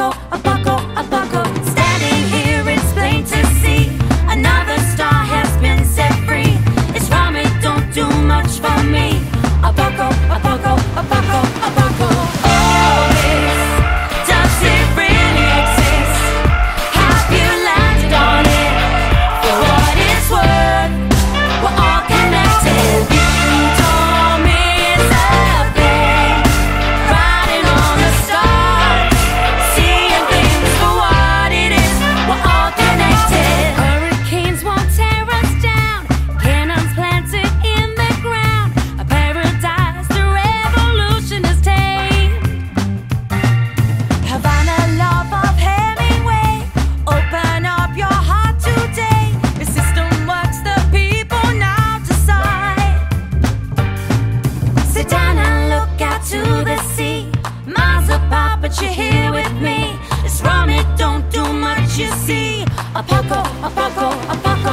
go. down and look out to the sea. miles apart, but you're here with me. It's rum, it don't do much, you see. A Paco, a Paco, a Paco.